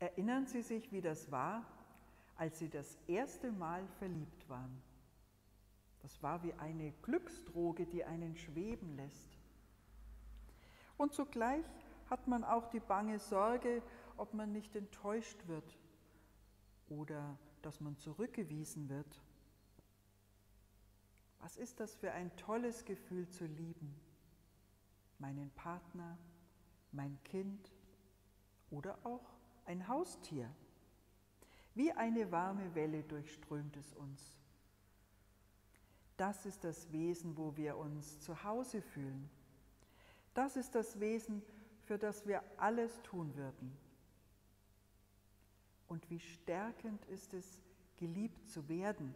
Erinnern Sie sich, wie das war, als Sie das erste Mal verliebt waren? Das war wie eine Glücksdroge, die einen schweben lässt. Und zugleich hat man auch die bange Sorge, ob man nicht enttäuscht wird oder dass man zurückgewiesen wird. Was ist das für ein tolles Gefühl zu lieben? Meinen Partner, mein Kind oder auch ein Haustier. Wie eine warme Welle durchströmt es uns. Das ist das Wesen, wo wir uns zu Hause fühlen. Das ist das Wesen, für das wir alles tun würden. Und wie stärkend ist es, geliebt zu werden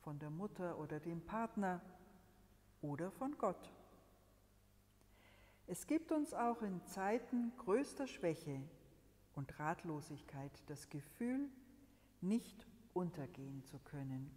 von der Mutter oder dem Partner oder von Gott. Es gibt uns auch in Zeiten größter Schwäche und Ratlosigkeit das Gefühl, nicht untergehen zu können.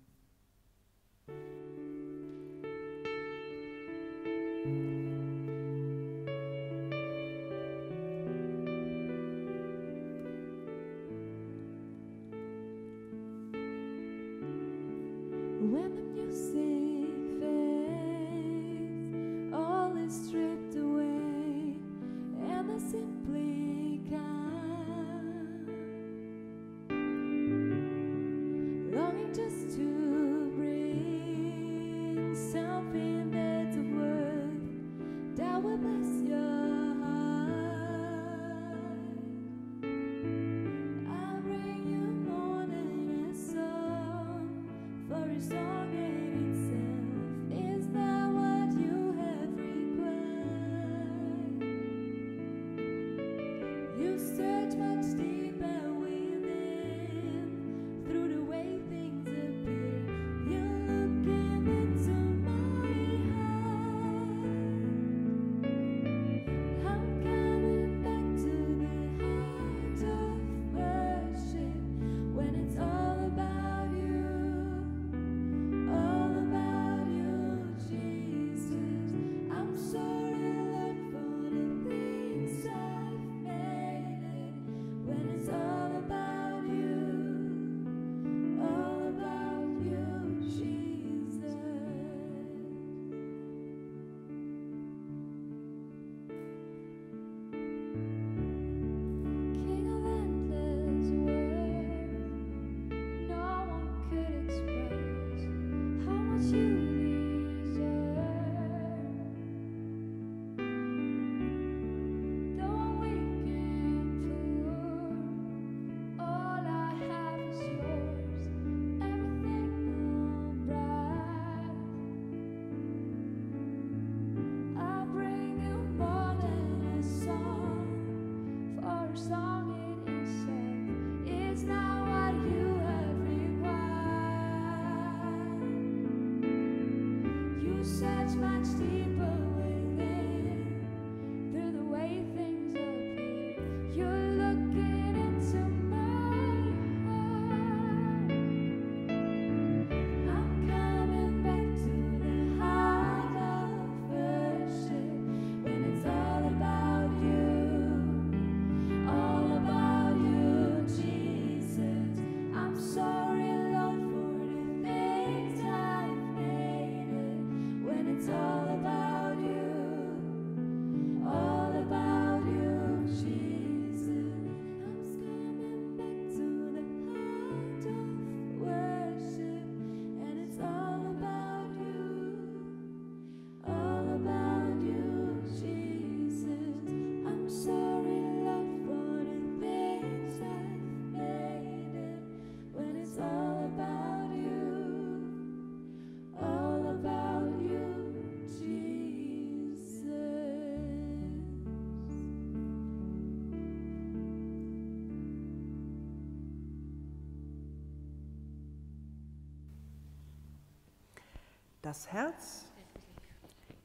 Das Herz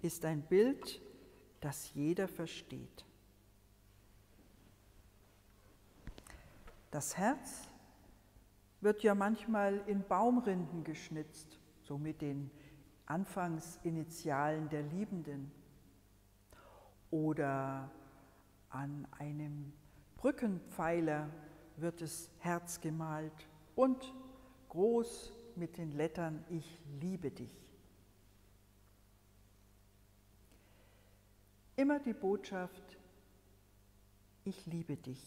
ist ein Bild, das jeder versteht. Das Herz wird ja manchmal in Baumrinden geschnitzt, so mit den Anfangsinitialen der Liebenden oder an einem Brückenpfeiler wird das Herz gemalt und groß mit den Lettern Ich liebe dich. Immer die Botschaft, ich liebe dich.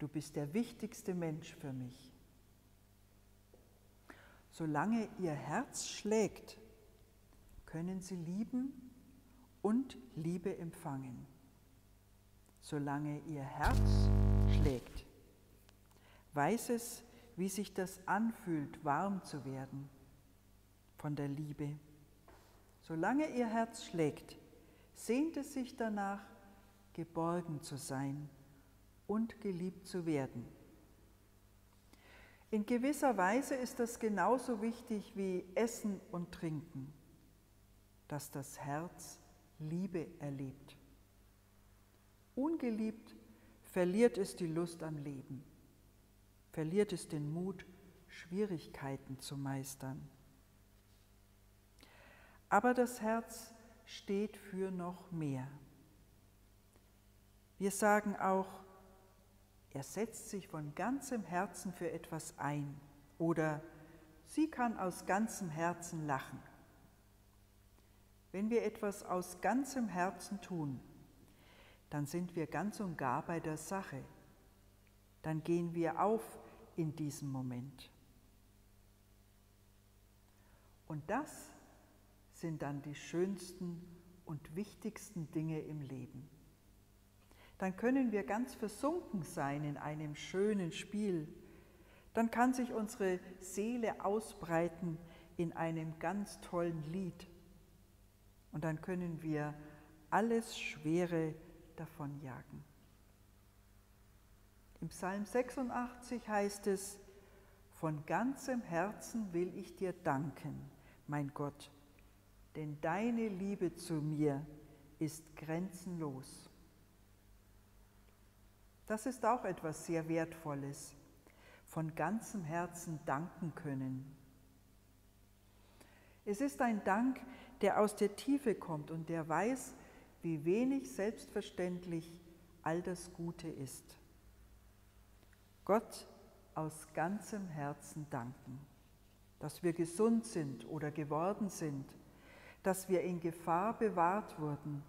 Du bist der wichtigste Mensch für mich. Solange ihr Herz schlägt, können sie lieben und Liebe empfangen. Solange ihr Herz schlägt, weiß es, wie sich das anfühlt, warm zu werden von der Liebe. Solange ihr Herz schlägt, sehnt es sich danach, geborgen zu sein und geliebt zu werden. In gewisser Weise ist das genauso wichtig wie Essen und Trinken, dass das Herz Liebe erlebt. Ungeliebt verliert es die Lust am Leben, verliert es den Mut, Schwierigkeiten zu meistern. Aber das Herz steht für noch mehr. Wir sagen auch, er setzt sich von ganzem Herzen für etwas ein oder sie kann aus ganzem Herzen lachen. Wenn wir etwas aus ganzem Herzen tun, dann sind wir ganz und gar bei der Sache. Dann gehen wir auf in diesem Moment. Und das sind dann die schönsten und wichtigsten Dinge im Leben dann können wir ganz versunken sein in einem schönen Spiel. Dann kann sich unsere Seele ausbreiten in einem ganz tollen Lied. Und dann können wir alles Schwere davonjagen. Im Psalm 86 heißt es, von ganzem Herzen will ich dir danken, mein Gott, denn deine Liebe zu mir ist grenzenlos. Das ist auch etwas sehr Wertvolles. Von ganzem Herzen danken können. Es ist ein Dank, der aus der Tiefe kommt und der weiß, wie wenig selbstverständlich all das Gute ist. Gott aus ganzem Herzen danken, dass wir gesund sind oder geworden sind, dass wir in Gefahr bewahrt wurden.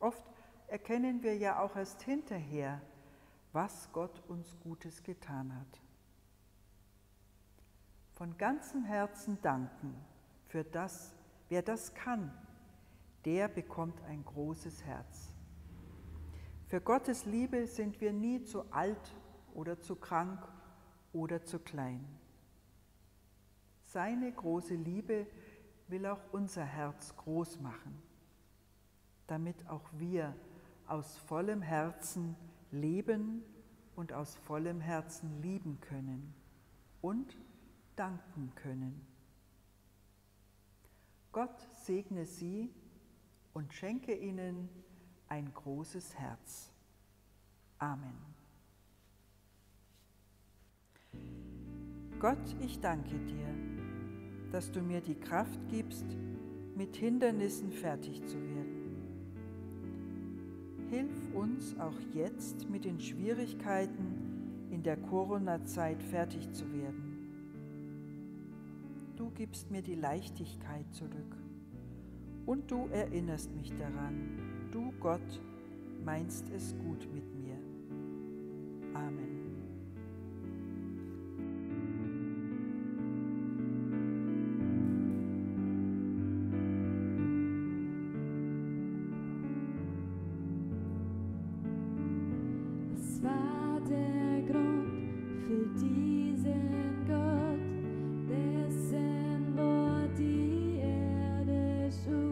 Oft erkennen wir ja auch erst hinterher, was Gott uns Gutes getan hat. Von ganzem Herzen danken für das, wer das kann, der bekommt ein großes Herz. Für Gottes Liebe sind wir nie zu alt oder zu krank oder zu klein. Seine große Liebe will auch unser Herz groß machen, damit auch wir aus vollem Herzen leben und aus vollem Herzen lieben können und danken können. Gott segne Sie und schenke Ihnen ein großes Herz. Amen. Gott, ich danke dir, dass du mir die Kraft gibst, mit Hindernissen fertig zu werden. Hilf uns auch jetzt mit den Schwierigkeiten in der Corona-Zeit fertig zu werden. Du gibst mir die Leichtigkeit zurück und du erinnerst mich daran, du Gott meinst es gut mit mir. Amen. Das war der Grund für diesen Gott, dessen Wort die Erde schuf.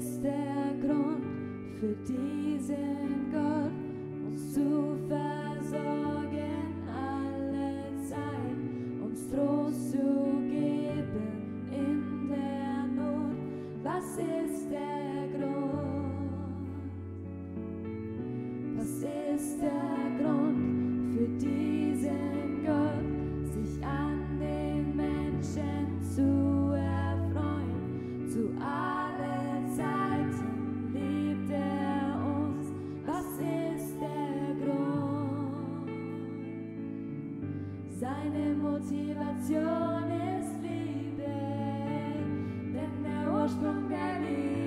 ist der Grund für diesen Gott, uns zu versorgen. Seine Motivation ist Liebe, denn der Ursprung der Liebe.